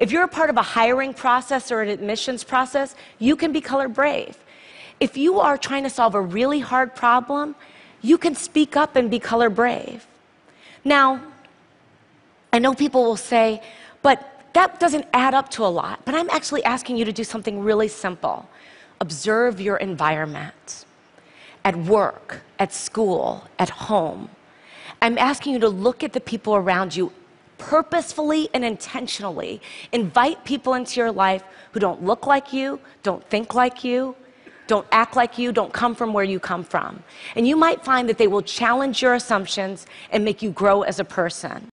If you're a part of a hiring process or an admissions process, you can be color brave. If you are trying to solve a really hard problem, you can speak up and be color brave. Now, I know people will say, but that doesn't add up to a lot. But I'm actually asking you to do something really simple observe your environment at work, at school, at home. I'm asking you to look at the people around you purposefully and intentionally. Invite people into your life who don't look like you, don't think like you, don't act like you, don't come from where you come from. And you might find that they will challenge your assumptions and make you grow as a person.